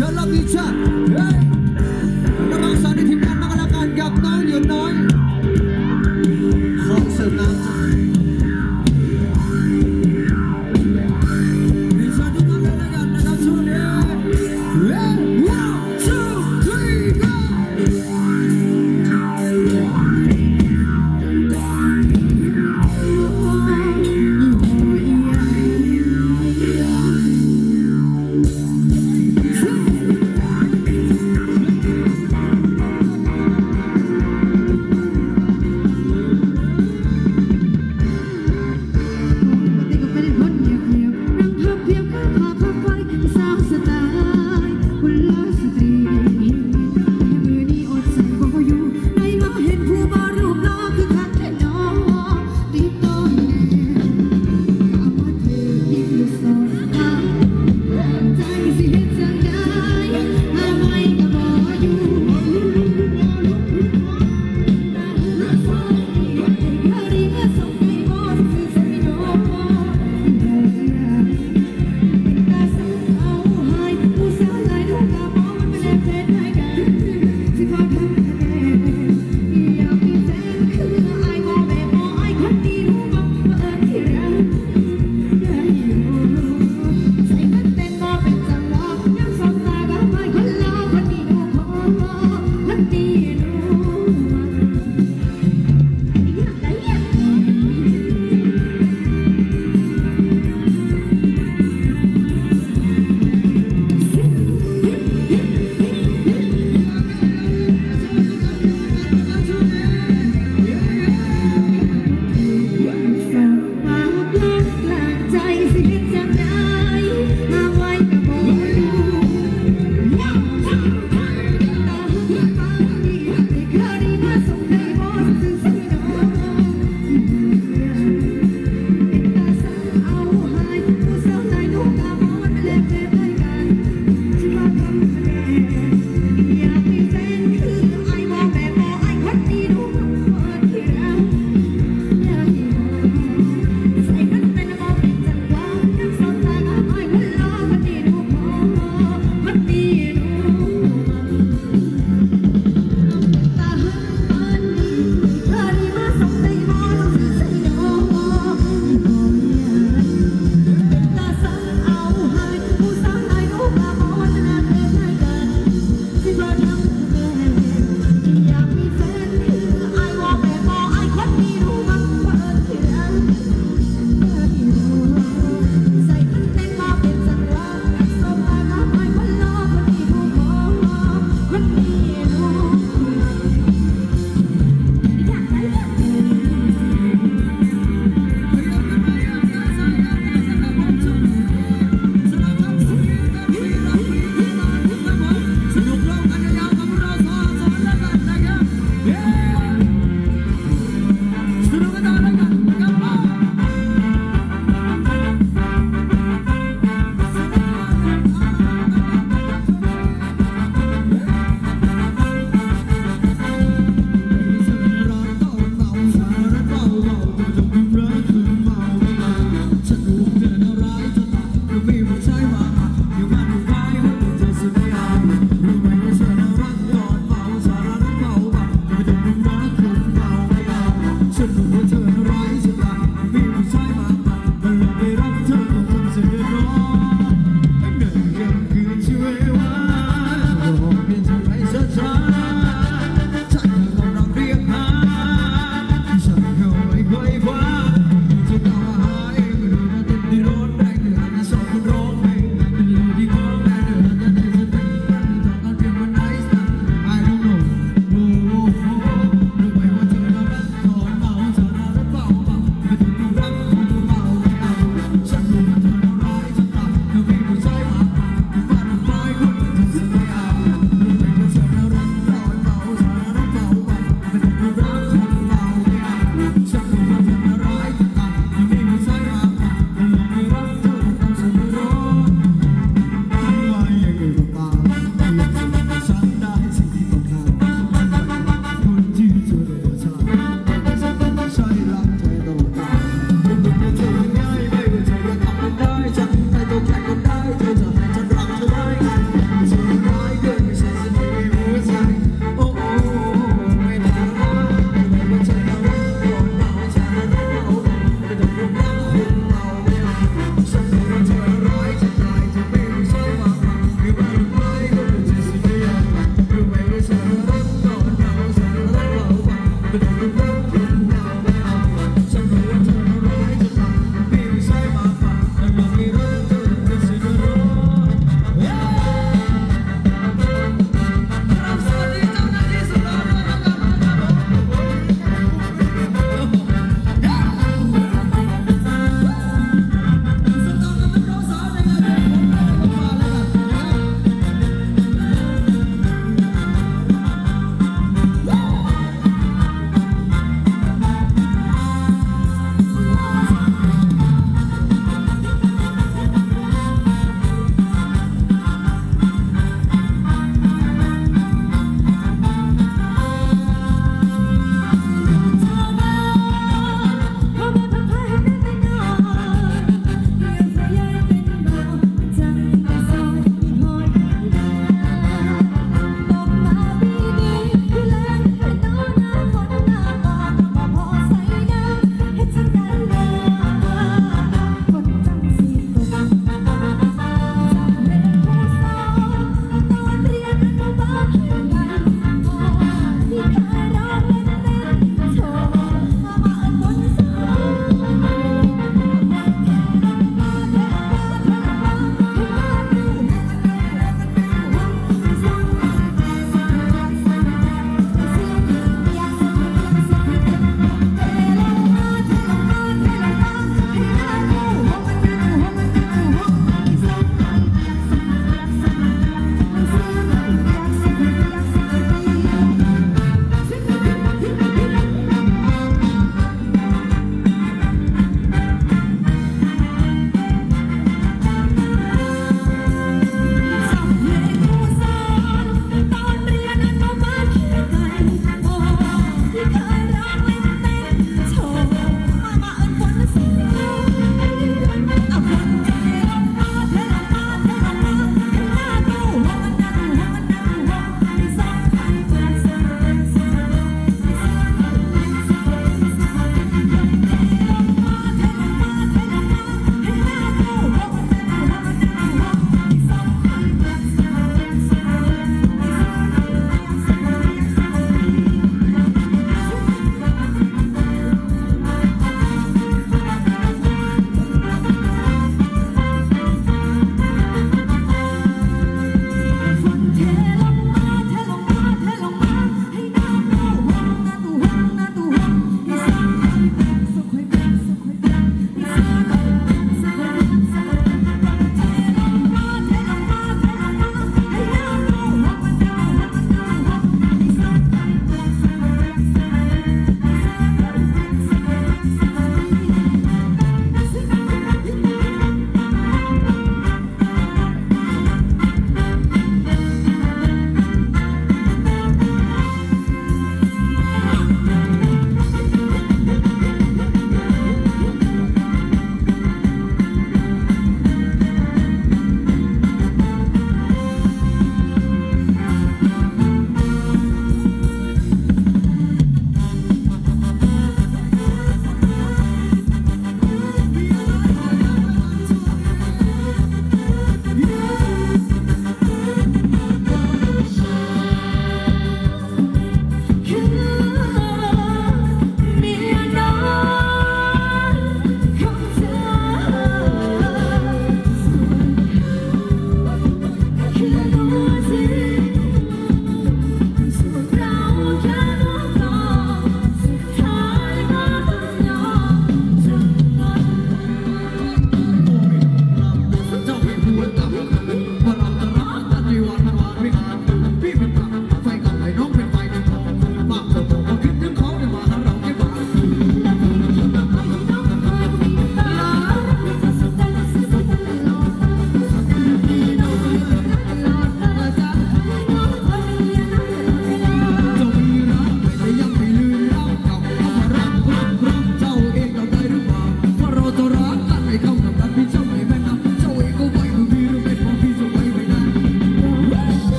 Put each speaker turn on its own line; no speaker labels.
Chalabija.